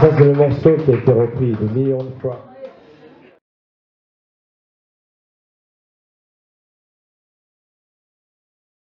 Ça c'est le morceau qui a été repris de millions de fois.